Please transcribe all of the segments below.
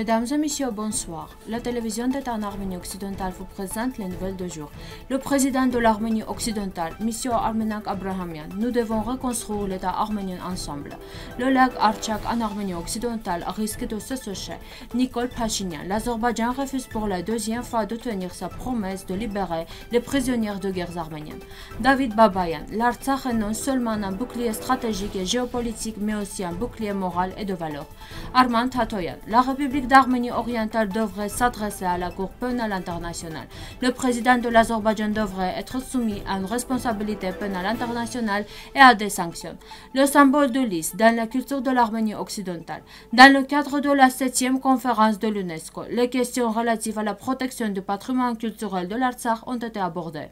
Mesdames et messieurs, bonsoir. La télévision d'État en Arménie occidentale vous présente les nouvelles de jour. Le président de l'Arménie occidentale, M. Armenak Abrahamian, nous devons reconstruire l'État arménien ensemble. Le lac Archak en Arménie occidentale risque de se sécher. Nicole Pachinian, l'Azerbaïdjan refuse pour la deuxième fois de tenir sa promesse de libérer les prisonniers de guerre arméniennes. David Babayan, l'Artsakh est non seulement un bouclier stratégique et géopolitique, mais aussi un bouclier moral et de valeur. Armand Tatoyan, la République d'Arménie orientale devrait s'adresser à la Cour pénale internationale. Le président de l'Azerbaïdjan devrait être soumis à une responsabilité pénale internationale et à des sanctions. Le symbole de l'Is dans la culture de l'Arménie occidentale. Dans le cadre de la 7e conférence de l'UNESCO, les questions relatives à la protection du patrimoine culturel de l'Artsakh ont été abordées.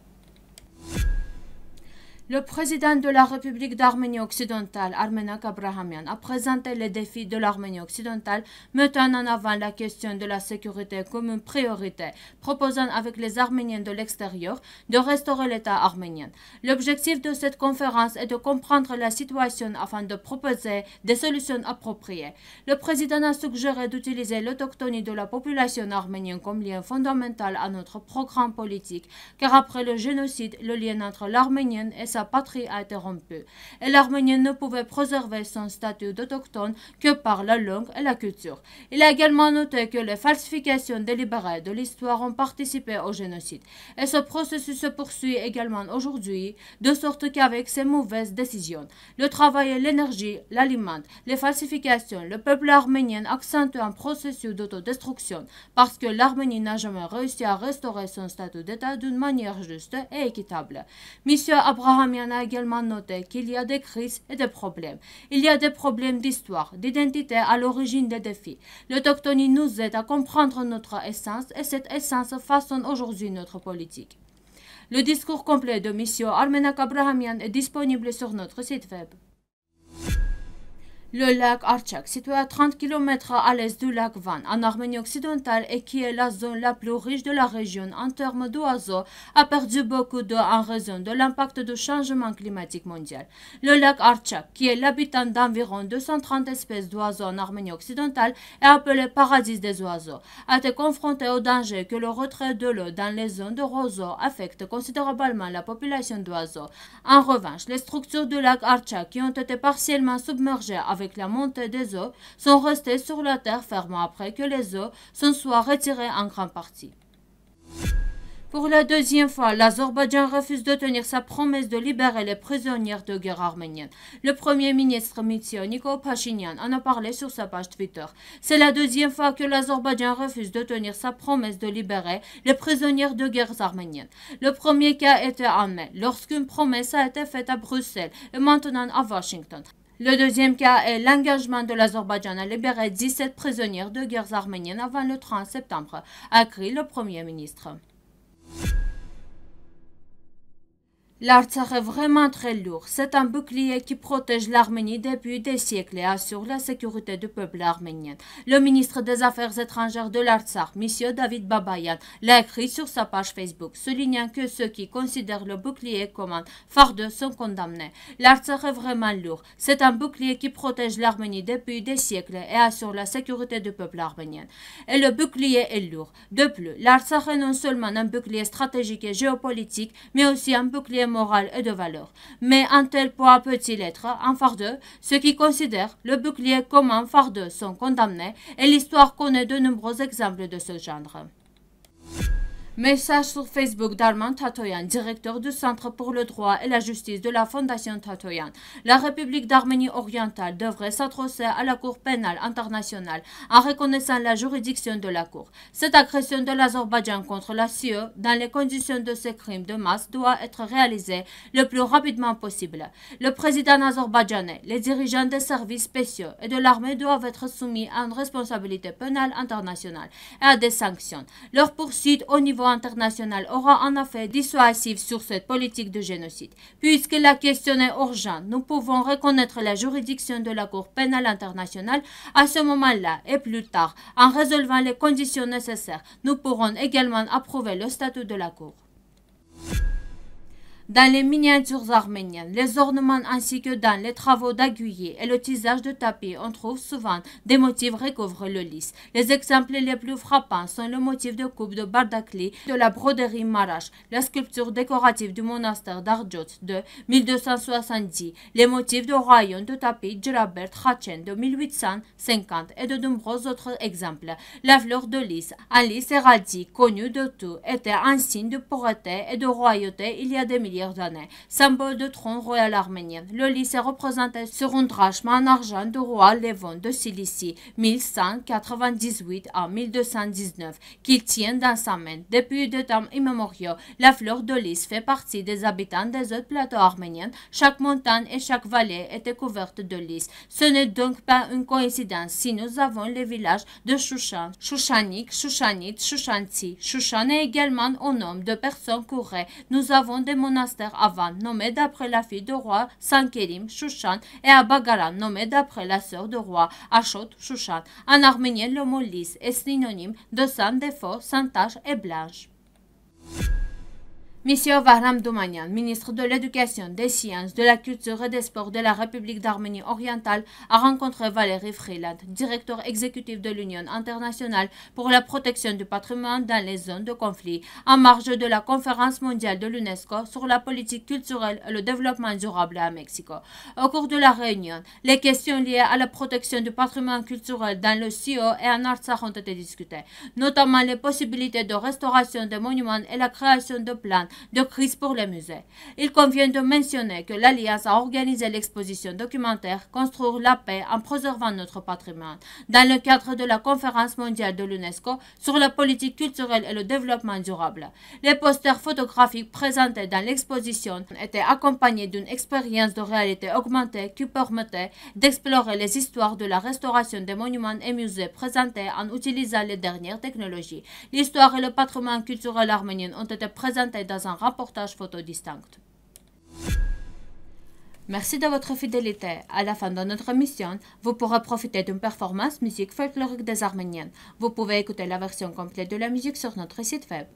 Le président de la République d'Arménie occidentale, Armenak Abrahamian, a présenté les défis de l'Arménie occidentale, mettant en avant la question de la sécurité comme une priorité, proposant avec les Arméniens de l'extérieur de restaurer l'État arménien. L'objectif de cette conférence est de comprendre la situation afin de proposer des solutions appropriées. Le président a suggéré d'utiliser l'autochtonie de la population arménienne comme lien fondamental à notre programme politique, car après le génocide, le lien entre l'Arménienne et sa sa patrie a été rompue, et l'Arménien ne pouvait préserver son statut d'autochtone que par la langue et la culture. Il a également noté que les falsifications délibérées de l'histoire ont participé au génocide, et ce processus se poursuit également aujourd'hui, de sorte qu'avec ces mauvaises décisions, le travail et l'énergie l'alimentent, les falsifications, le peuple arménien accentue un processus d'autodestruction, parce que l'Arménie n'a jamais réussi à restaurer son statut d'État d'une manière juste et équitable. Monsieur Abraham Damian a également noté qu'il y a des crises et des problèmes. Il y a des problèmes d'histoire, d'identité à l'origine des défis. L'autochtonie nous aide à comprendre notre essence et cette essence façonne aujourd'hui notre politique. Le discours complet de M. Armenak Abrahamian est disponible sur notre site web. Le lac Archak, situé à 30 km à l'est du lac Van, en Arménie occidentale et qui est la zone la plus riche de la région en termes d'oiseaux, a perdu beaucoup d'eau en raison de l'impact du changement climatique mondial. Le lac Archak, qui est l'habitant d'environ 230 espèces d'oiseaux en Arménie occidentale et appelé paradis des oiseaux, a été confronté au danger que le retrait de l'eau dans les zones de roseaux affecte considérablement la population d'oiseaux. En revanche, les structures du lac Archak qui ont été partiellement submergées la montée des eaux sont restés sur la terre ferme après que les eaux s'en soient retirées en grande partie. Pour la deuxième fois, l'Azerbaïdjan refuse de tenir sa promesse de libérer les prisonnières de guerre arméniennes. Le premier ministre Mitsio Nikol Pachinian en a parlé sur sa page Twitter. C'est la deuxième fois que l'Azerbaïdjan refuse de tenir sa promesse de libérer les prisonnières de guerre arméniennes. Le premier cas était en mai, lorsqu'une promesse a été faite à Bruxelles et maintenant à Washington. Le deuxième cas est l'engagement de l'Azerbaïdjan à libérer 17 prisonnières de guerre arméniennes avant le 30 septembre, a écrit le Premier ministre. L'Artsakh est vraiment très lourd. C'est un bouclier qui protège l'Arménie depuis des siècles et assure la sécurité du peuple arménien. Le ministre des Affaires étrangères de l'Artsakh, M. David Babayan, l'a écrit sur sa page Facebook, soulignant que ceux qui considèrent le bouclier comme un fardeau sont condamnés. L'Artsakh est vraiment lourd. C'est un bouclier qui protège l'Arménie depuis des siècles et assure la sécurité du peuple arménien. Et le bouclier est lourd. De plus, l'Artsakh est non seulement un bouclier stratégique et géopolitique, mais aussi un bouclier morale et de valeur. Mais un tel poids peut-il être un fardeau? Ceux qui considèrent le bouclier comme un fardeau sont condamnés et l'histoire connaît de nombreux exemples de ce genre. Message sur Facebook d'Armand Tatoyan, directeur du Centre pour le droit et la justice de la Fondation Tatoyan. La République d'Arménie orientale devrait s'adresser à la Cour pénale internationale en reconnaissant la juridiction de la Cour. Cette agression de l'Azerbaïdjan contre la CIE dans les conditions de ces crimes de masse doit être réalisée le plus rapidement possible. Le président azerbaïdjanais, les dirigeants des services spéciaux et de l'armée doivent être soumis à une responsabilité pénale internationale et à des sanctions. Leur poursuite au niveau international aura un effet dissuasif sur cette politique de génocide. Puisque la question est urgente, nous pouvons reconnaître la juridiction de la Cour pénale internationale à ce moment-là et plus tard, en résolvant les conditions nécessaires, nous pourrons également approuver le statut de la Cour. Dans les miniatures arméniennes, les ornements ainsi que dans les travaux d'aiguillé et le tisage de tapis, on trouve souvent des motifs recouvrent le lys. Les exemples les plus frappants sont le motif de coupe de Bardakli de la broderie Marash, la sculpture décorative du monastère d'Arjot de 1270, les motifs de royaume de tapis Djurabert Khachen de 1850 et de nombreux autres exemples. La fleur de lys, un lys héraldique connu de tout, était un signe de pauvreté et de royauté il y a des milliers d'années, symbole de trône royal arménien. Le est représenté sur un drachme en argent du roi Lévon de Cilicie, 1198 à 1219, qu'il tient dans sa main. Depuis de temps immémoriaux, la fleur de lys fait partie des habitants des autres plateaux arméniens. Chaque montagne et chaque vallée était couverte de lys. Ce n'est donc pas une coïncidence si nous avons les villages de Shushan, Shushanik, Shushanit, Shushanti. Shushan est également au nom de personnes courées. Nous avons des monastères avant, nommés d'après la fille du roi Sankerim, Shushan, et à nommé d'après la sœur du roi Ashot, Shushan. En arménien, le mot lys est synonyme de sans défaut, sans tache et blanche. Monsieur Vahram Doumanyan, ministre de l'Éducation, des Sciences, de la Culture et des Sports de la République d'Arménie orientale, a rencontré Valérie Freeland, directeur exécutif de l'Union internationale pour la protection du patrimoine dans les zones de conflit, en marge de la conférence mondiale de l'UNESCO sur la politique culturelle et le développement durable à Mexico. Au cours de la réunion, les questions liées à la protection du patrimoine culturel dans le CIO et en Artsakh ont été discutées, notamment les possibilités de restauration des monuments et la création de plans de crise pour les musées. Il convient de mentionner que l'Alliance a organisé l'exposition documentaire Construire la paix en préservant notre patrimoine dans le cadre de la conférence mondiale de l'UNESCO sur la politique culturelle et le développement durable. Les posters photographiques présentés dans l'exposition étaient accompagnés d'une expérience de réalité augmentée qui permettait d'explorer les histoires de la restauration des monuments et musées présentés en utilisant les dernières technologies. L'histoire et le patrimoine culturel arménien ont été présentés dans un reportage photo distinct. Merci de votre fidélité. À la fin de notre émission, vous pourrez profiter d'une performance musique folklorique des Arméniennes. Vous pouvez écouter la version complète de la musique sur notre site web.